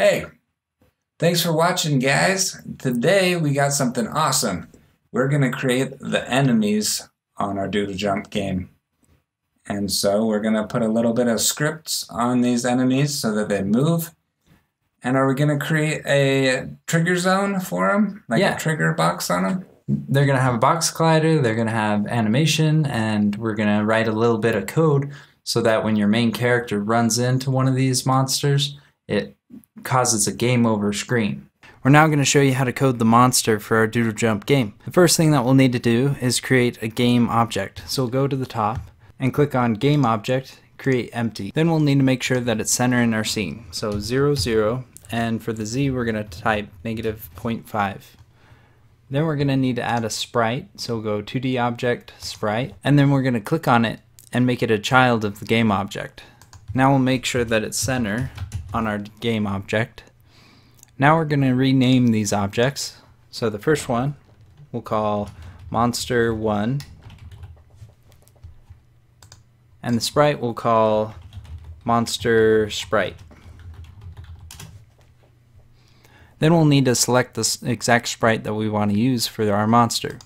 Hey, thanks for watching, guys. Today we got something awesome. We're going to create the enemies on our Doodle Jump game. And so we're going to put a little bit of scripts on these enemies so that they move. And are we going to create a trigger zone for them? Like Yeah. a trigger box on them? They're going to have a box collider, they're going to have animation, and we're going to write a little bit of code so that when your main character runs into one of these monsters, it causes a game over screen. We're now going to show you how to code the monster for our Doodle Jump game. The first thing that we'll need to do is create a game object. So we'll go to the top and click on Game Object, Create Empty. Then we'll need to make sure that it's centering our scene. So 0, 0, and for the Z we're going to type negative 0.5. Then we're going to need to add a sprite. So we'll go 2D object, sprite, and then we're going to click on it and make it a child of the game object. Now we'll make sure that it's center on our game object. Now we're going to rename these objects. So the first one we'll call monster 1 and the sprite we'll call monster sprite. Then we'll need to select the exact sprite that we want to use for our monster.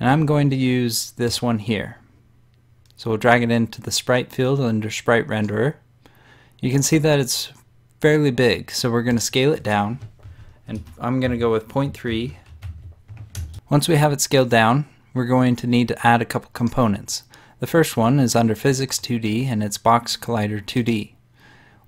And I'm going to use this one here. So we'll drag it into the sprite field under sprite renderer. You can see that it's fairly big, so we're going to scale it down. And I'm going to go with 0.3. Once we have it scaled down, we're going to need to add a couple components. The first one is under Physics 2D and it's Box Collider 2D.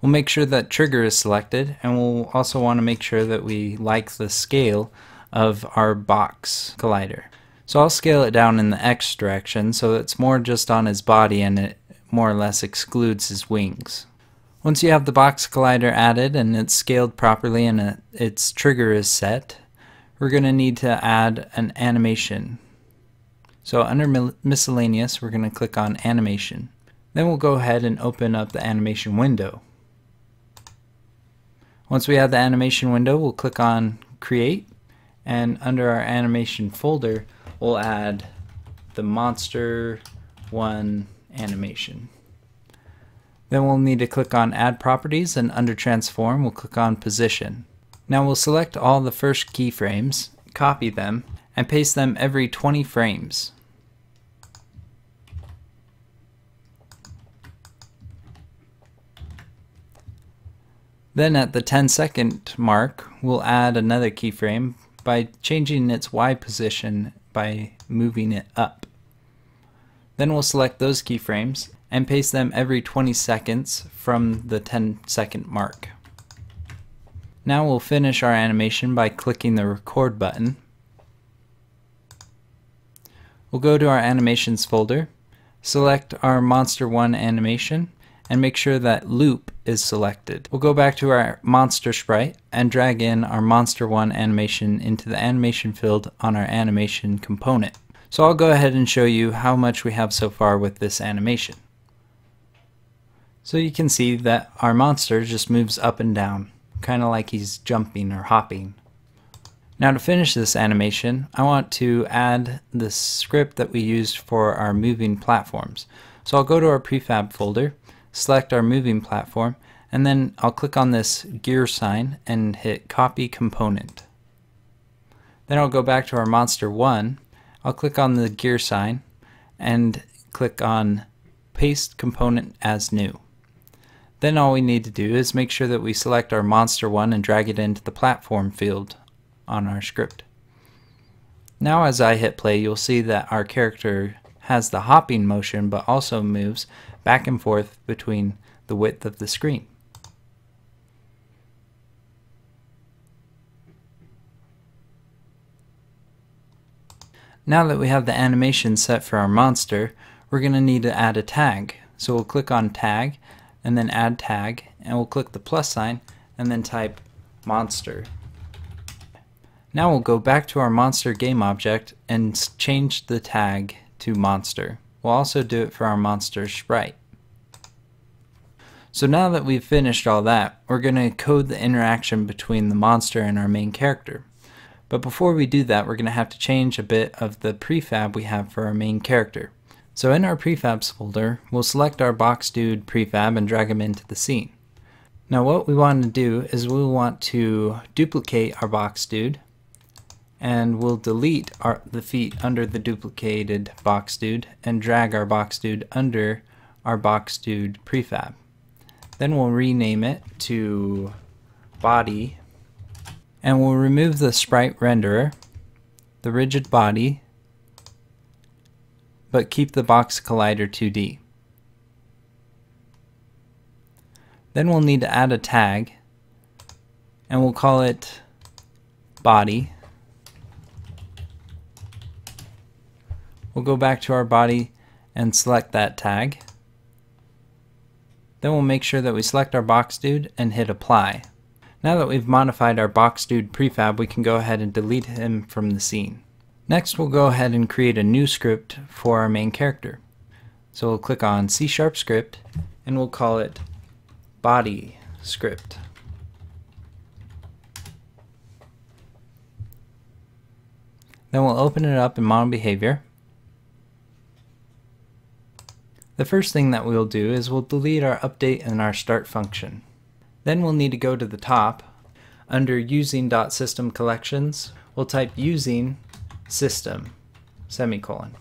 We'll make sure that trigger is selected and we'll also want to make sure that we like the scale of our box collider. So I'll scale it down in the X direction so it's more just on his body and it more or less excludes his wings. Once you have the box collider added and it's scaled properly and it, its trigger is set, we're going to need to add an animation. So under miscellaneous, we're going to click on animation. Then we'll go ahead and open up the animation window. Once we have the animation window, we'll click on create and under our animation folder, we'll add the monster one animation. Then we'll need to click on add properties and under transform, we'll click on position. Now we'll select all the first keyframes, copy them, and paste them every 20 frames. Then at the 10 second mark, we'll add another keyframe by changing its Y position by moving it up. Then we'll select those keyframes and paste them every 20 seconds from the 10 second mark. Now we'll finish our animation by clicking the record button. We'll go to our animations folder, select our Monster 1 animation, and make sure that loop is selected. We'll go back to our monster sprite and drag in our Monster 1 animation into the animation field on our animation component. So I'll go ahead and show you how much we have so far with this animation. So you can see that our monster just moves up and down, kind of like he's jumping or hopping. Now to finish this animation, I want to add the script that we used for our moving platforms. So I'll go to our prefab folder, select our moving platform, and then I'll click on this gear sign and hit copy component. Then I'll go back to our monster 1, I'll click on the gear sign and click on paste component as new. Then all we need to do is make sure that we select our monster 1 and drag it into the platform field on our script. Now as I hit play you'll see that our character has the hopping motion but also moves back and forth between the width of the screen. Now that we have the animation set for our monster, we're going to need to add a tag. So we'll click on tag and then add tag and we'll click the plus sign and then type monster. Now we'll go back to our monster game object and change the tag to monster. We'll also do it for our monster sprite. So now that we've finished all that, we're going to code the interaction between the monster and our main character. But before we do that, we're going to have to change a bit of the prefab we have for our main character. So in our prefabs folder, we'll select our box dude prefab and drag him into the scene. Now what we want to do is we want to duplicate our box dude and we'll delete our, the feet under the duplicated box dude and drag our box dude under our box dude prefab. Then we'll rename it to body and we'll remove the sprite renderer, the rigid body, but keep the box collider 2D. Then we'll need to add a tag and we'll call it body. We'll go back to our body and select that tag. Then we'll make sure that we select our box dude and hit apply. Now that we've modified our box dude prefab, we can go ahead and delete him from the scene. Next, we'll go ahead and create a new script for our main character. So we'll click on C Sharp script and we'll call it body script. Then we'll open it up in Mono Behavior. The first thing that we'll do is we'll delete our update and our start function. Then we'll need to go to the top. Under using.system collections, we'll type using system semicolon.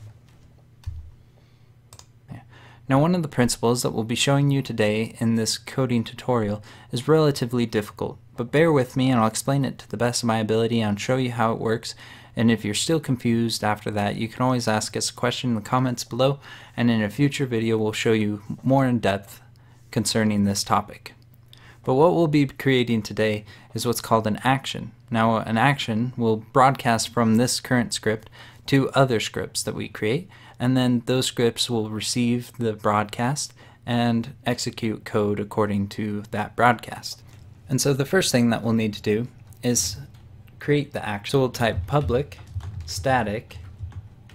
Now one of the principles that we'll be showing you today in this coding tutorial is relatively difficult, but bear with me and I'll explain it to the best of my ability and show you how it works. And if you're still confused after that, you can always ask us a question in the comments below, and in a future video we'll show you more in depth concerning this topic. But what we'll be creating today is what's called an action. Now an action will broadcast from this current script to other scripts that we create, and then those scripts will receive the broadcast and execute code according to that broadcast. And so the first thing that we'll need to do is create the action. So we'll type public static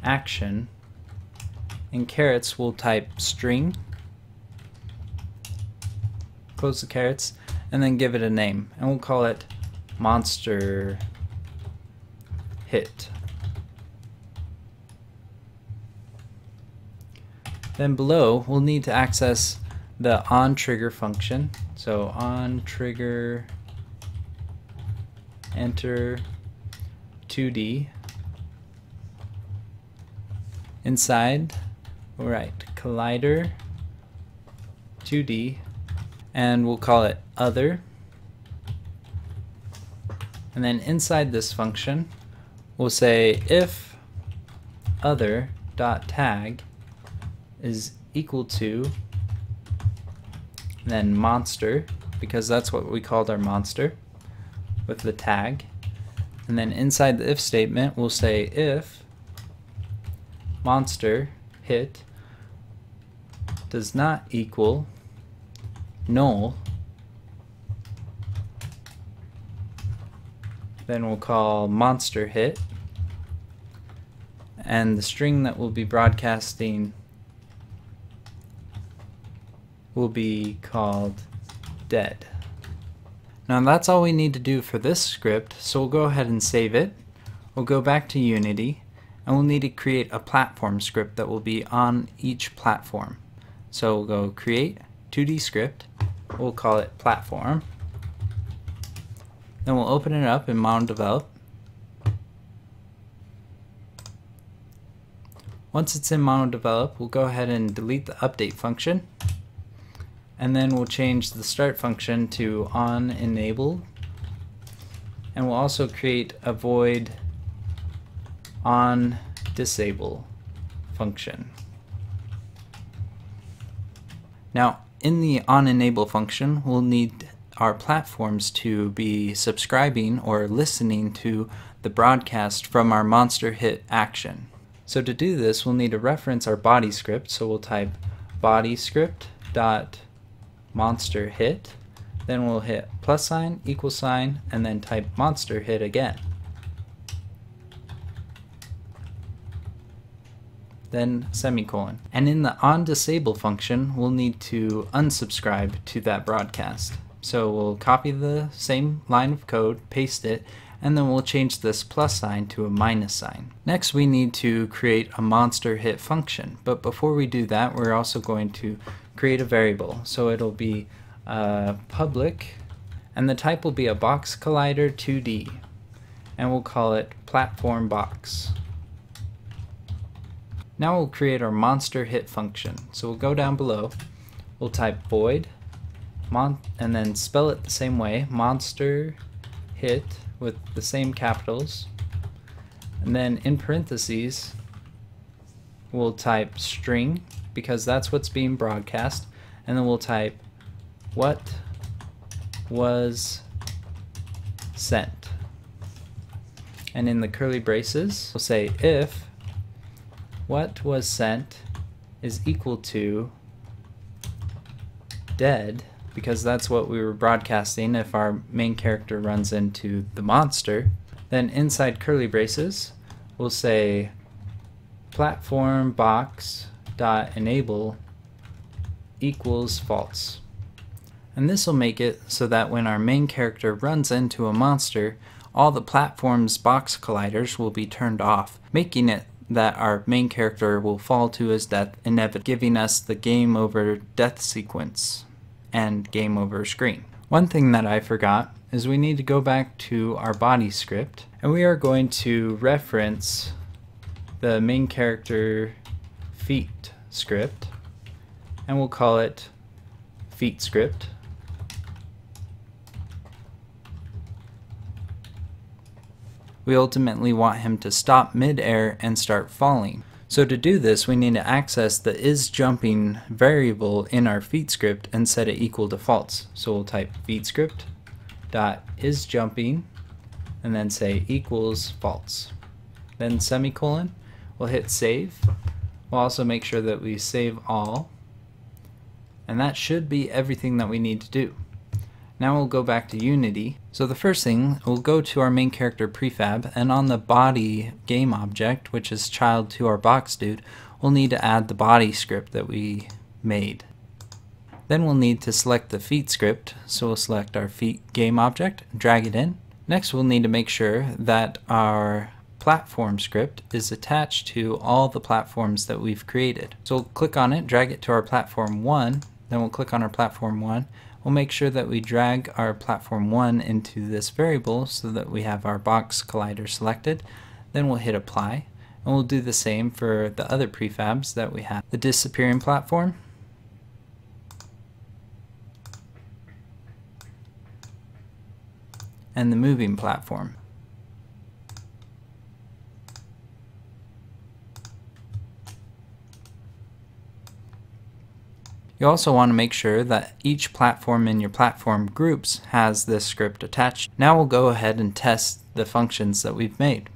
action in carets, we'll type string close the carets and then give it a name and we'll call it monster hit Then below, we'll need to access the on trigger function. So on trigger enter 2D. Inside, all right, collider 2D, and we'll call it other. And then inside this function, we'll say if other dot tag is equal to then monster because that's what we called our monster with the tag and then inside the if statement we'll say if monster hit does not equal null then we'll call monster hit and the string that we'll be broadcasting will be called dead. Now that's all we need to do for this script, so we'll go ahead and save it. We'll go back to Unity, and we'll need to create a platform script that will be on each platform. So we'll go create 2D script, we'll call it platform. Then we'll open it up in MonoDevelop. Once it's in MonoDevelop, we'll go ahead and delete the update function and then we'll change the start function to on enabled and we'll also create a void on disable function. Now in the on enable function we'll need our platforms to be subscribing or listening to the broadcast from our monster hit action. So to do this we'll need to reference our body script so we'll type body script dot monster hit. Then we'll hit plus sign, equal sign, and then type monster hit again. Then semicolon. And in the on disable function, we'll need to unsubscribe to that broadcast. So we'll copy the same line of code, paste it, and then we'll change this plus sign to a minus sign. Next we need to create a monster hit function, but before we do that we're also going to create a variable. So it'll be uh, public, and the type will be a box collider 2D, and we'll call it platform box. Now we'll create our monster hit function. So we'll go down below, we'll type void, mon and then spell it the same way, monster hit with the same capitals, and then in parentheses, we'll type string because that's what's being broadcast, and then we'll type what was sent. And in the curly braces, we'll say if what was sent is equal to dead, because that's what we were broadcasting if our main character runs into the monster, then inside curly braces, we'll say platform box dot enable equals false. And this will make it so that when our main character runs into a monster, all the platform's box colliders will be turned off, making it that our main character will fall to his death, inevitably giving us the game over death sequence and game over screen. One thing that I forgot is we need to go back to our body script and we are going to reference the main character feet script and we'll call it feet script. We ultimately want him to stop mid-air and start falling. So to do this, we need to access the isJumping variable in our feet script and set it equal to false. So we'll type feet script dot isJumping and then say equals false. Then semicolon, we'll hit save. We'll also make sure that we save all. And that should be everything that we need to do. Now we'll go back to Unity. So the first thing, we'll go to our main character prefab, and on the body game object, which is child to our box dude, we'll need to add the body script that we made. Then we'll need to select the feet script, so we'll select our feet game object, drag it in. Next we'll need to make sure that our platform script is attached to all the platforms that we've created. So we'll click on it, drag it to our platform 1, then we'll click on our platform 1, we'll make sure that we drag our platform 1 into this variable so that we have our box collider selected. Then we'll hit apply and we'll do the same for the other prefabs that we have. The disappearing platform, and the moving platform. You also want to make sure that each platform in your platform groups has this script attached. Now we'll go ahead and test the functions that we've made.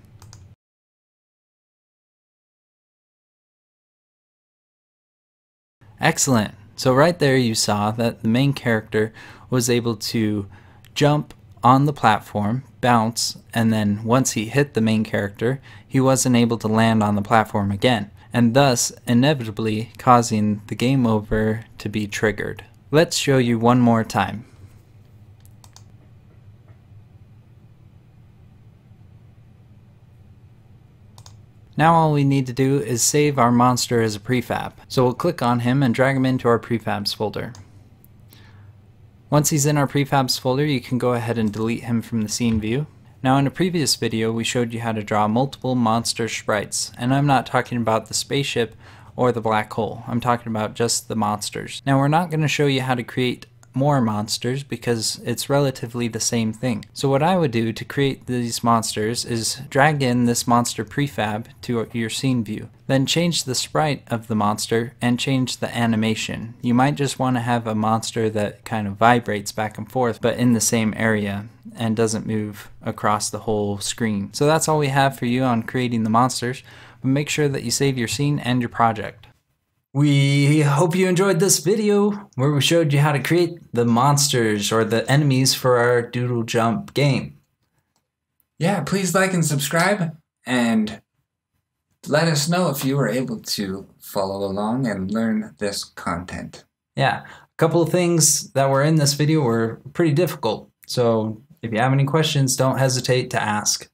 Excellent. So right there you saw that the main character was able to jump on the platform, bounce, and then once he hit the main character, he wasn't able to land on the platform again and thus inevitably causing the game over to be triggered. Let's show you one more time. Now all we need to do is save our monster as a prefab. So we'll click on him and drag him into our prefabs folder. Once he's in our prefabs folder, you can go ahead and delete him from the scene view. Now in a previous video we showed you how to draw multiple monster sprites, and I'm not talking about the spaceship or the black hole, I'm talking about just the monsters. Now we're not going to show you how to create more monsters because it's relatively the same thing. So what I would do to create these monsters is drag in this monster prefab to your scene view. Then change the sprite of the monster and change the animation. You might just want to have a monster that kind of vibrates back and forth but in the same area and doesn't move across the whole screen. So that's all we have for you on creating the monsters. But make sure that you save your scene and your project. We hope you enjoyed this video where we showed you how to create the monsters or the enemies for our Doodle Jump game. Yeah, please like and subscribe and let us know if you were able to follow along and learn this content. Yeah, a couple of things that were in this video were pretty difficult. So if you have any questions, don't hesitate to ask.